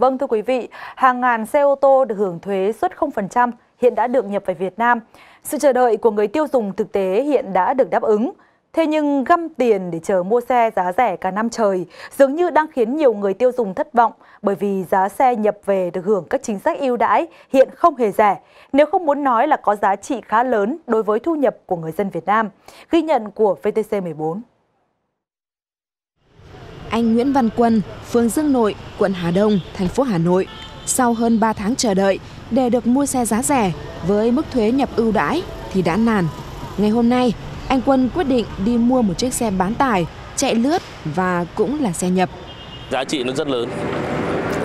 Vâng thưa quý vị, hàng ngàn xe ô tô được hưởng thuế suất 0% hiện đã được nhập về Việt Nam. Sự chờ đợi của người tiêu dùng thực tế hiện đã được đáp ứng. Thế nhưng găm tiền để chờ mua xe giá rẻ cả năm trời dường như đang khiến nhiều người tiêu dùng thất vọng bởi vì giá xe nhập về được hưởng các chính sách ưu đãi hiện không hề rẻ, nếu không muốn nói là có giá trị khá lớn đối với thu nhập của người dân Việt Nam. Ghi nhận của VTC14. Anh Nguyễn Văn Quân, phường Dương Nội, quận Hà Đông, thành phố Hà Nội, sau hơn 3 tháng chờ đợi để được mua xe giá rẻ với mức thuế nhập ưu đãi thì đã nản. Ngày hôm nay, anh Quân quyết định đi mua một chiếc xe bán tải, chạy lướt và cũng là xe nhập. Giá trị nó rất lớn.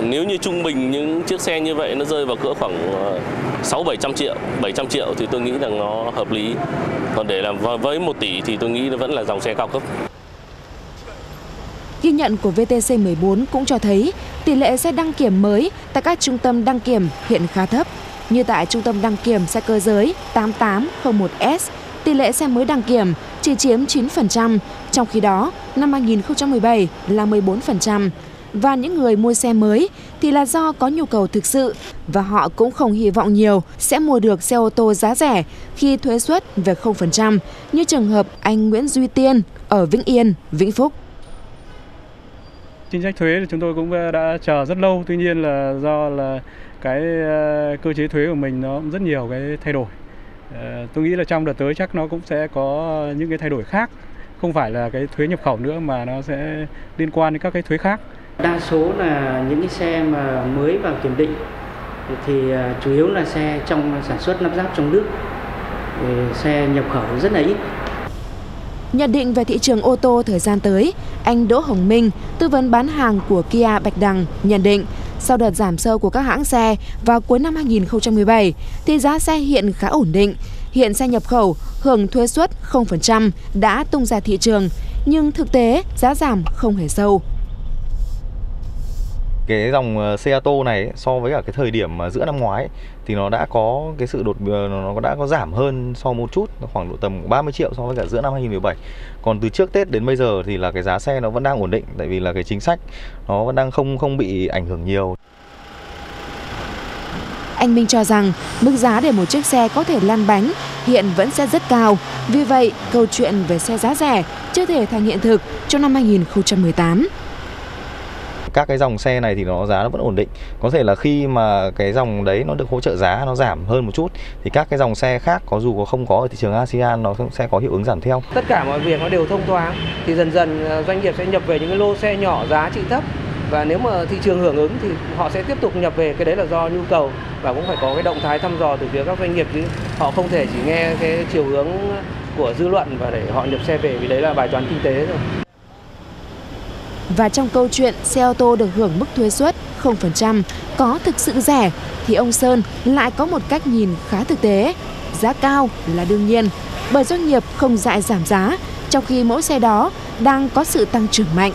Nếu như trung bình những chiếc xe như vậy nó rơi vào cỡ khoảng ờ, 6 700 triệu, 700 triệu thì tôi nghĩ rằng nó hợp lý. Còn để làm với 1 tỷ thì tôi nghĩ nó vẫn là dòng xe cao cấp. Ghi nhận của VTC14 cũng cho thấy tỷ lệ xe đăng kiểm mới tại các trung tâm đăng kiểm hiện khá thấp. Như tại trung tâm đăng kiểm xe cơ giới 8801S, tỷ lệ xe mới đăng kiểm chỉ chiếm 9%, trong khi đó năm 2017 là 14%. Và những người mua xe mới thì là do có nhu cầu thực sự và họ cũng không hy vọng nhiều sẽ mua được xe ô tô giá rẻ khi thuế suất về 0% như trường hợp anh Nguyễn Duy Tiên ở Vĩnh Yên, Vĩnh Phúc. Chính sách thuế thì chúng tôi cũng ờ, đã chờ rất lâu, tuy nhiên là do là cái ờ, cơ chế thuế của mình nó cũng rất nhiều cái thay đổi. Ờ, tôi nghĩ là trong đợt tới chắc nó cũng sẽ có những cái thay đổi khác, không phải là cái thuế nhập khẩu nữa mà nó sẽ liên quan đến các cái thuế khác. Đa số là những cái xe mà mới vào kiểm định thì chủ yếu là xe trong sản xuất lắp ráp trong nước, xe nhập khẩu rất là ít. Nhận định về thị trường ô tô thời gian tới, anh Đỗ Hồng Minh, tư vấn bán hàng của Kia Bạch Đằng, nhận định sau đợt giảm sâu của các hãng xe vào cuối năm 2017 thì giá xe hiện khá ổn định. Hiện xe nhập khẩu hưởng thuế suất 0% đã tung ra thị trường, nhưng thực tế giá giảm không hề sâu cái dòng xe Seato này so với cả cái thời điểm giữa năm ngoái thì nó đã có cái sự đột ờ, nó đã có giảm hơn so một chút khoảng độ tầm 30 triệu so với cả giữa năm 2017 còn từ trước Tết đến bây giờ thì là cái giá xe nó vẫn đang ổn định tại vì là cái chính sách nó vẫn đang không không bị ảnh hưởng nhiều. Anh Minh cho rằng mức giá để một chiếc xe có thể lăn bánh hiện vẫn sẽ rất cao. Vì vậy, câu chuyện về xe giá rẻ chưa thể thành hiện thực trong năm 2018 các cái dòng xe này thì nó giá nó vẫn ổn định. Có thể là khi mà cái dòng đấy nó được hỗ trợ giá nó giảm hơn một chút, thì các cái dòng xe khác có dù có không có ở thị trường ASEAN nó sẽ có hiệu ứng giảm theo. Tất cả mọi việc nó đều thông thoáng, thì dần dần ờ, doanh nghiệp sẽ nhập về những cái lô xe nhỏ giá trị thấp. Và nếu mà thị trường hưởng ứng thì họ sẽ tiếp tục nhập về, cái đấy là do nhu cầu và cũng phải có cái động thái thăm dò từ phía các doanh nghiệp chứ. Họ không thể chỉ nghe cái chiều hướng của dư luận và để họ nhập xe về, vì đấy là bài toán kinh tế rồi và trong câu chuyện xe ô tô được hưởng mức thuế suất 0% có thực sự rẻ, thì ông Sơn lại có một cách nhìn khá thực tế. Giá cao là đương nhiên, bởi doanh nghiệp không dại giảm giá, trong khi mỗi xe đó đang có sự tăng trưởng mạnh.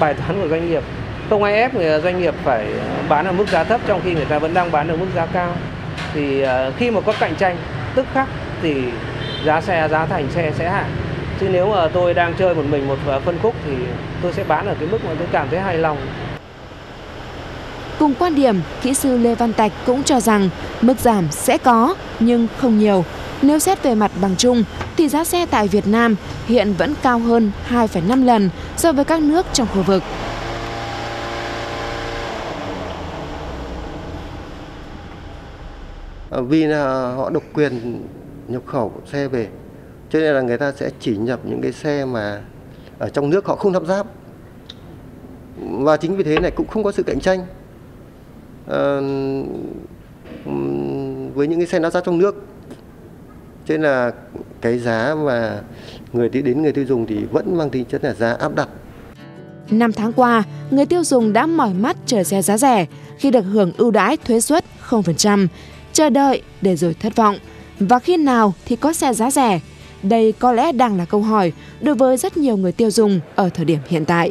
Bài toán của doanh nghiệp, không ai ép người, doanh nghiệp phải bán ở mức giá thấp, trong khi người ta vẫn đang bán ở mức giá cao. Thì ờ, khi mà có cạnh tranh tức khắc thì giá xe, giá thành xe sẽ hạ chứ nếu mà tôi đang chơi một mình một phân khúc thì tôi sẽ bán ở cái mức mà tôi cảm thấy hài lòng Cùng quan điểm, kỹ sư Lê Văn Tạch cũng cho rằng mức giảm sẽ có nhưng không nhiều. Nếu xét về mặt bằng chung thì giá xe tại Việt Nam hiện vẫn cao hơn 2,5 lần so với các nước trong khu vực. Vì là họ độc quyền nhập khẩu xe về cho nên là người ta sẽ chỉ nhập những cái xe mà ở trong nước họ không lắp ráp. Và chính vì thế này cũng không có sự cạnh tranh. À, với những cái xe lắp ráp trong nước. Cho nên là cái giá mà người đến người tiêu dùng thì vẫn mang tính chất là giá áp đặt. Năm tháng qua, người tiêu dùng đã mỏi mắt chờ xe giá rẻ khi được hưởng ưu đãi thuế suất 0%, chờ đợi để rồi thất vọng. Và khi nào thì có xe giá rẻ đây có lẽ đang là câu hỏi đối với rất nhiều người tiêu dùng ở thời điểm hiện tại.